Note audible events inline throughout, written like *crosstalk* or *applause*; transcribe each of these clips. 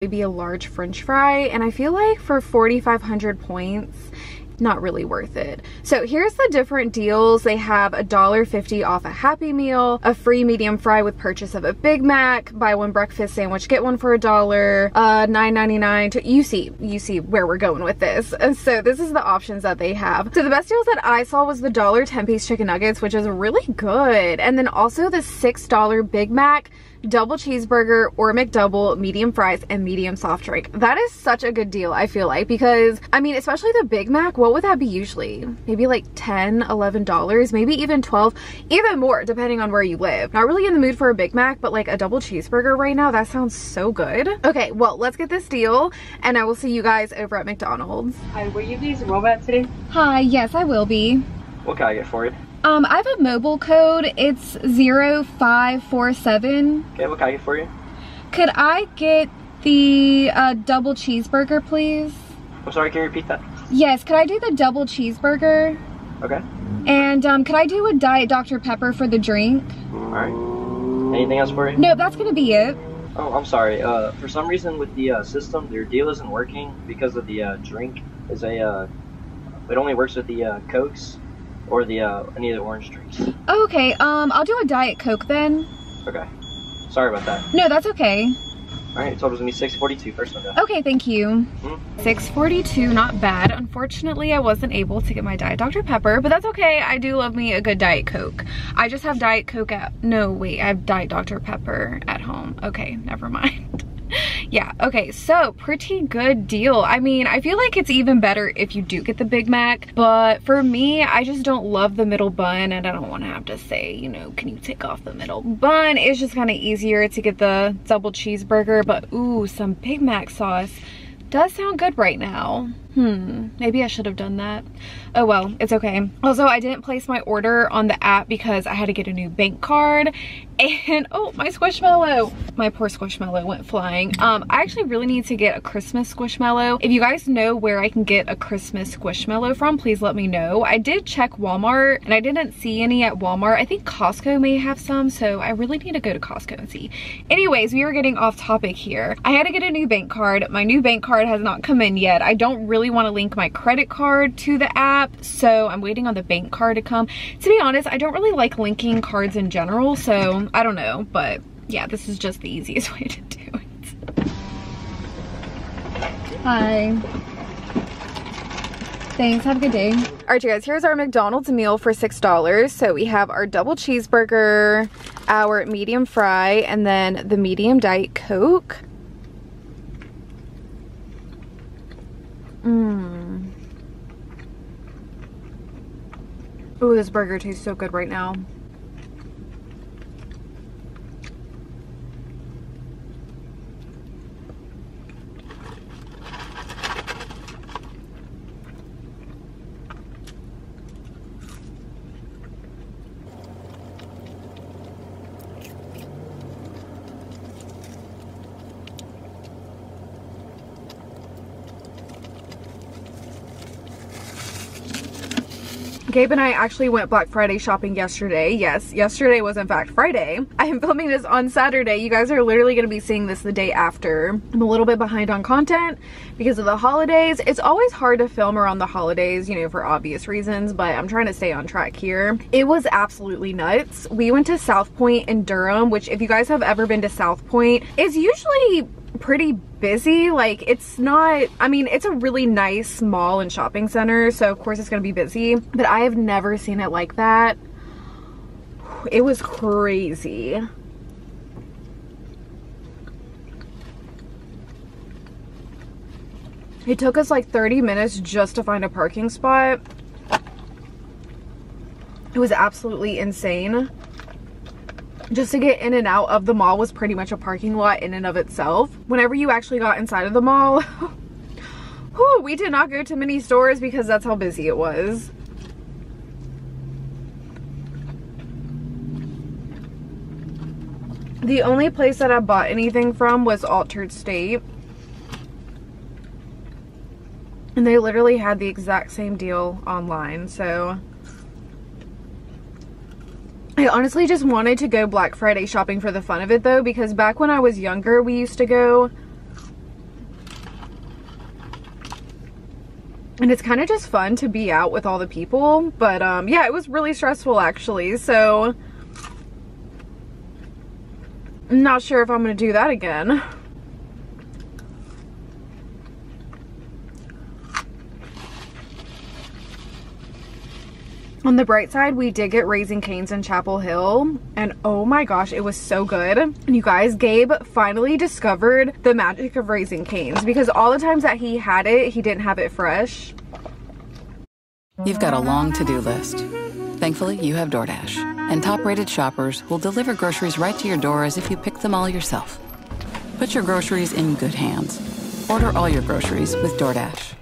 be a large french fry and I feel like for 4,500 points not really worth it. So here's the different deals. They have a dollar fifty off a Happy Meal, a free medium fry with purchase of a Big Mac, buy one breakfast sandwich, get one for a dollar, uh, $9.99. You see, you see where we're going with this. And *laughs* so this is the options that they have. So the best deals that I saw was the dollar 10 piece chicken nuggets, which is really good. And then also the $6 Big Mac double cheeseburger or McDouble, medium fries, and medium soft drink. That is such a good deal, I feel like, because, I mean, especially the Big Mac, what would that be usually? Maybe like 10 $11, maybe even 12 even more, depending on where you live. Not really in the mood for a Big Mac, but like a double cheeseburger right now, that sounds so good. Okay, well, let's get this deal, and I will see you guys over at McDonald's. Hi, will you please robot today? Hi, yes, I will be. What can I get for you? Um, I have a mobile code. It's 0547. Okay, what can I get for you? Could I get the uh, double cheeseburger, please? I'm sorry, can you repeat that? Yes, could I do the double cheeseburger? Okay. And um, could I do a Diet Dr. Pepper for the drink? Alright. Anything else for you? No, that's gonna be it. Oh, I'm sorry. Uh, for some reason with the uh, system, your deal isn't working because of the uh, drink is a, uh, it only works with the uh, Cokes or the, uh, any of the orange drinks. Okay, um, I'll do a Diet Coke then. Okay. Sorry about that. No, that's okay. Alright, total's gonna be 642 first window. Okay, thank you. Mhm. 642, not bad. Unfortunately, I wasn't able to get my Diet Dr. Pepper, but that's okay. I do love me a good Diet Coke. I just have Diet Coke at, no, wait, I have Diet Dr. Pepper at home. Okay, never mind. *laughs* yeah, okay, so pretty good deal. I mean, I feel like it's even better if you do get the Big Mac, but for me, I just don't love the middle bun and I don't want to have to say, you know, can you take off the middle bun? It's just kind of easier to get the double cheeseburger, but ooh, some Big Mac sauce does sound good right now. Hmm, maybe I should have done that. Oh well, it's okay. Also, I didn't place my order on the app because I had to get a new bank card and *laughs* oh, my Squishmallow. My poor Squishmallow went flying. Um, I actually really need to get a Christmas Squishmallow. If you guys know where I can get a Christmas Squishmallow from, please let me know. I did check Walmart and I didn't see any at Walmart. I think Costco may have some, so I really need to go to Costco and see. Anyways, we were getting off topic here. I had to get a new bank card. My new bank card has not come in yet. I don't really want to link my credit card to the app, so I'm waiting on the bank card to come. To be honest, I don't really like linking cards in general, so I don't know, but yeah, this is just the easiest *laughs* way to do it. Hi. Thanks, have a good day. All right, you guys, here's our McDonald's meal for $6. So we have our double cheeseburger, our medium fry, and then the medium Diet Coke. Mmm. Ooh, this burger tastes so good right now. Gabe and I actually went Black Friday shopping yesterday. Yes, yesterday was in fact Friday. *laughs* I am filming this on Saturday. You guys are literally going to be seeing this the day after. I'm a little bit behind on content because of the holidays. It's always hard to film around the holidays, you know, for obvious reasons, but I'm trying to stay on track here. It was absolutely nuts. We went to South Point in Durham, which if you guys have ever been to South Point, is usually pretty busy. Like it's not i mean it's a really nice mall and shopping center so of course it's gonna be busy but i have never seen it like that. It was crazy. It took us like 30 minutes just to find a parking spot. It was absolutely insane just to get in and out of the mall was pretty much a parking lot in and of itself. Whenever you actually got inside of the mall, *laughs* whew, we did not go to many stores because that's how busy it was. The only place that I bought anything from was Altered State. And they literally had the exact same deal online, so... I honestly just wanted to go Black Friday shopping for the fun of it though because back when I was younger we used to go. And it's kind of just fun to be out with all the people but um yeah it was really stressful actually so I'm not sure if I'm gonna do that again. On the bright side, we did get Raising Cane's in Chapel Hill, and oh my gosh, it was so good. And you guys, Gabe finally discovered the magic of Raising Cane's because all the times that he had it, he didn't have it fresh. You've got a long to-do list. Thankfully, you have DoorDash, and top-rated shoppers will deliver groceries right to your door as if you picked them all yourself. Put your groceries in good hands. Order all your groceries with DoorDash.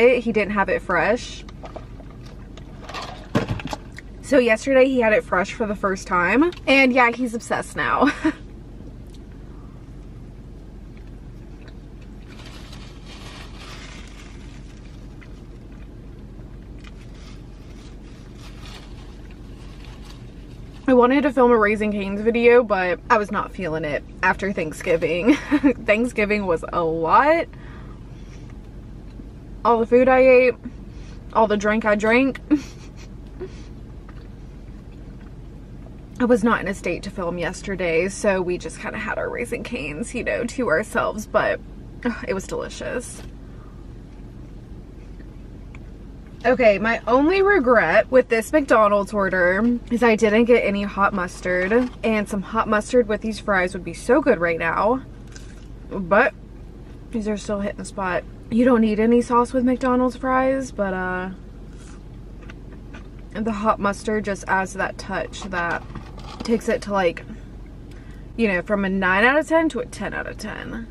It, he didn't have it fresh. So yesterday he had it fresh for the first time. And yeah, he's obsessed now. *laughs* I wanted to film a Raising Cane's video, but I was not feeling it after Thanksgiving. *laughs* Thanksgiving was a lot all the food I ate, all the drink I drank. I was not in a state to film yesterday, so we just kind of had our Raising Cane's, you know, to ourselves, but ugh, it was delicious. Okay, my only regret with this McDonald's order is I didn't get any hot mustard, and some hot mustard with these fries would be so good right now, but these are still hitting the spot you don't need any sauce with McDonald's fries, but uh, the hot mustard just adds that touch that takes it to like, you know, from a 9 out of 10 to a 10 out of 10.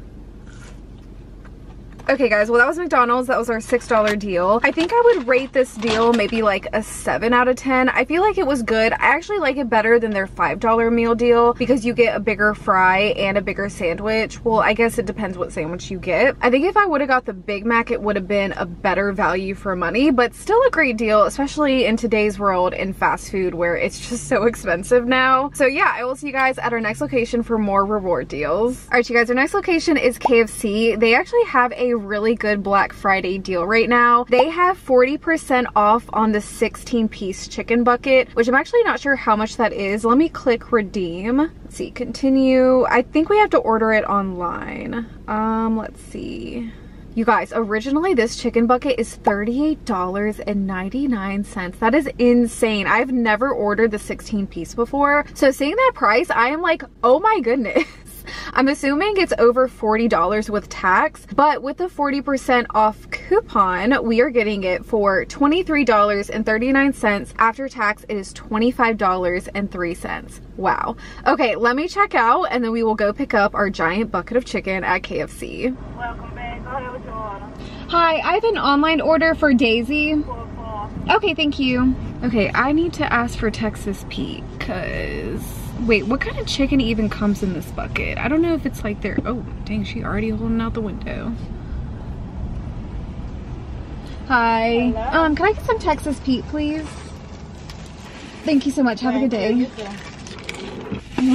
Okay guys, well that was McDonald's. That was our $6 deal. I think I would rate this deal maybe like a 7 out of 10. I feel like it was good. I actually like it better than their $5 meal deal because you get a bigger fry and a bigger sandwich. Well, I guess it depends what sandwich you get. I think if I would have got the Big Mac, it would have been a better value for money, but still a great deal, especially in today's world in fast food where it's just so expensive now. So yeah, I will see you guys at our next location for more reward deals. All right, you guys, our next location is KFC. They actually have a really good Black Friday deal right now. They have 40% off on the 16 piece chicken bucket, which I'm actually not sure how much that is. Let me click redeem. Let's see, continue. I think we have to order it online. Um, let's see. You guys, originally this chicken bucket is $38.99. That is insane. I've never ordered the 16 piece before. So seeing that price, I am like, oh my goodness. *laughs* I'm assuming it's over $40 with tax, but with the 40% off coupon, we are getting it for $23.39. After tax, it is $25.03. Wow. Okay, let me check out and then we will go pick up our giant bucket of chicken at KFC. Welcome back. Go ahead with your order. Hi, I have an online order for Daisy. Okay, thank you. Okay, I need to ask for Texas Pete because Wait, what kind of chicken even comes in this bucket? I don't know if it's like their, oh, dang, she already holding out the window. Hi. Hello? Um, can I get some Texas Pete, please? Thank you so much. Have Thank a good day.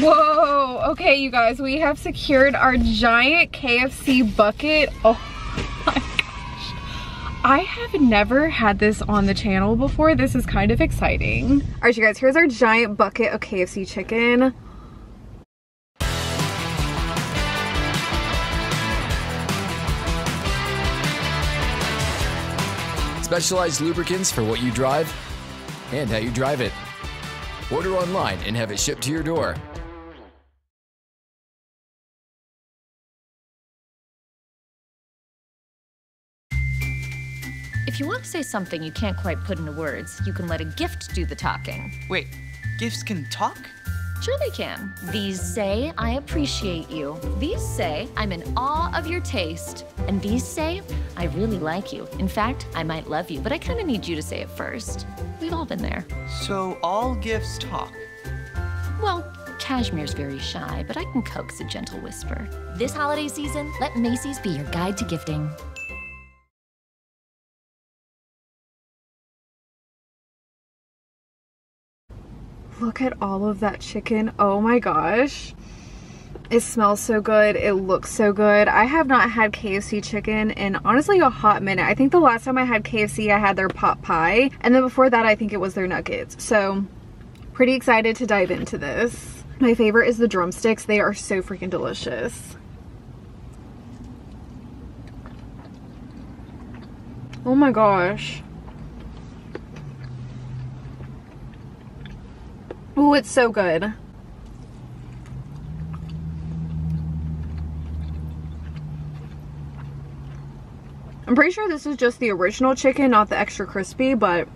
Whoa, okay, you guys, we have secured our giant KFC bucket. Oh I have never had this on the channel before. This is kind of exciting. All right, you guys, here's our giant bucket of KFC chicken. Specialized lubricants for what you drive and how you drive it. Order online and have it shipped to your door. If you want to say something you can't quite put into words, you can let a gift do the talking. Wait, gifts can talk? Sure they can. These say, I appreciate you. These say, I'm in awe of your taste. And these say, I really like you. In fact, I might love you, but I kind of need you to say it first. We've all been there. So all gifts talk? Well, Cashmere's very shy, but I can coax a gentle whisper. This holiday season, let Macy's be your guide to gifting. Look at all of that chicken. Oh my gosh. It smells so good. It looks so good. I have not had KFC chicken in honestly a hot minute. I think the last time I had KFC, I had their pot pie. And then before that, I think it was their nuggets. So pretty excited to dive into this. My favorite is the drumsticks. They are so freaking delicious. Oh my gosh. Oh, it's so good. I'm pretty sure this is just the original chicken, not the extra crispy, but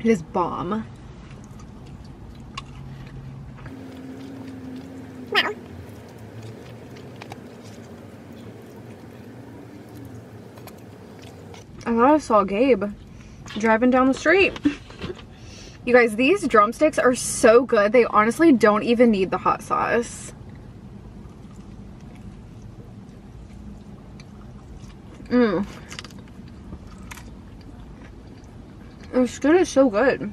it is bomb. I thought I saw Gabe driving down the street. *laughs* You guys, these drumsticks are so good. They honestly don't even need the hot sauce. Mmm. This skin is so good.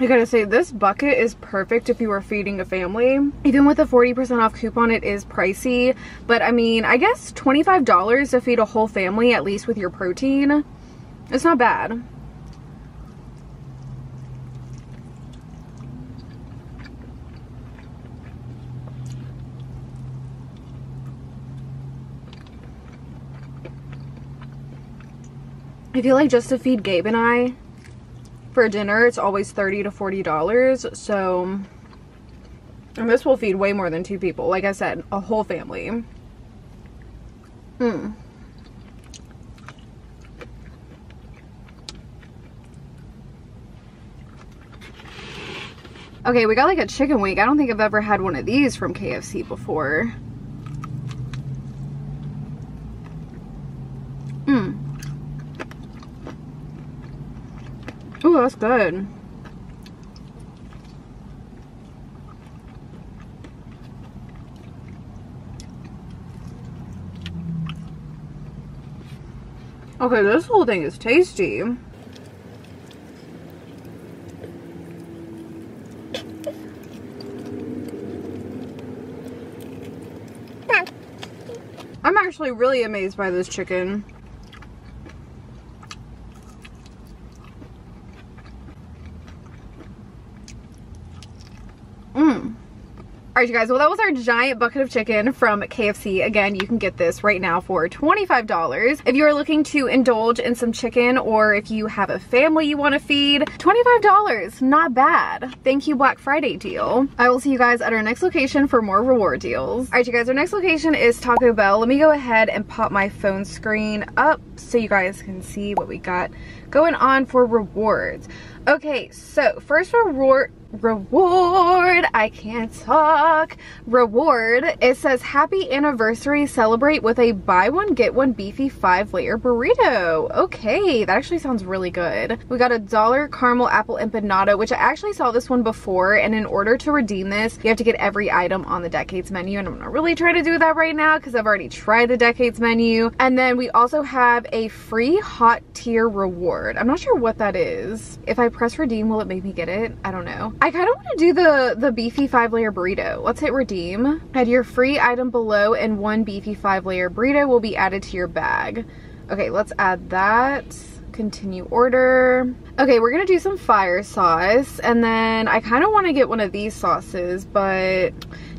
I gotta say, this bucket is perfect if you are feeding a family. Even with a 40% off coupon, it is pricey. But I mean, I guess $25 to feed a whole family, at least with your protein, it's not bad. I feel like just to feed Gabe and I for dinner, it's always 30 to $40. So, and this will feed way more than two people. Like I said, a whole family. Hmm. Okay, we got like a chicken wing. I don't think I've ever had one of these from KFC before. Mmm. Ooh, that's good. Okay, this whole thing is tasty. I'm actually really amazed by this chicken. Alright you guys, well that was our giant bucket of chicken from KFC. Again, you can get this right now for $25. If you are looking to indulge in some chicken or if you have a family you want to feed, $25, not bad. Thank you Black Friday deal. I will see you guys at our next location for more reward deals. Alright you guys, our next location is Taco Bell. Let me go ahead and pop my phone screen up so you guys can see what we got going on for rewards. Okay, so first reward reward. I can't talk. Reward. It says happy anniversary. Celebrate with a buy one get one beefy five layer burrito. Okay that actually sounds really good. We got a dollar caramel apple empanada which i actually saw this one before and in order to redeem this you have to get every item on the decades menu and i'm not really trying to do that right now because i've already tried the decades menu. And then we also have a free hot tier reward. I'm not sure what that is. If i press redeem will it make me get it? I don't know I kind of want to do the, the beefy five layer burrito. Let's hit redeem. Add your free item below and one beefy five layer burrito will be added to your bag. Okay, let's add that. Continue order. Okay, we're gonna do some fire sauce and then I kind of want to get one of these sauces, but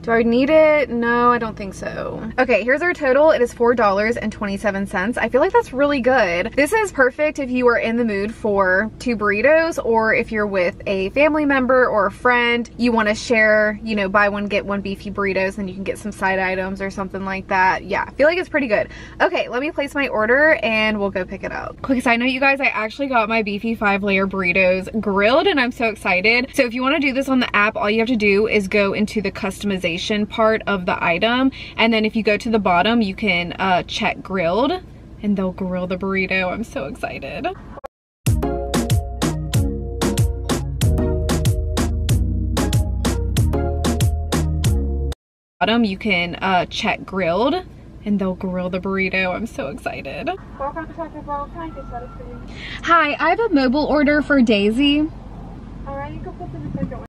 do I need it? No, I don't think so. Okay, here's our total. It is $4.27. I feel like that's really good. This is perfect if you are in the mood for two burritos or if you're with a family member or a friend, you want to share, you know, buy one, get one beefy burritos and you can get some side items or something like that. Yeah, I feel like it's pretty good. Okay, let me place my order and we'll go pick it up. Quick side note, you guys, I actually got my beefy five layer burritos grilled and I'm so excited. So if you want to do this on the app, all you have to do is go into the customization part of the item. And then if you go to the bottom, you can uh, check grilled and they'll grill the burrito. I'm so excited. bottom you can uh, check grilled and they'll grill the burrito. I'm so excited. Welcome to Taco Bell. Can I get started for you? Hi, I have a mobile order for Daisy. Alright, you can put in the second one.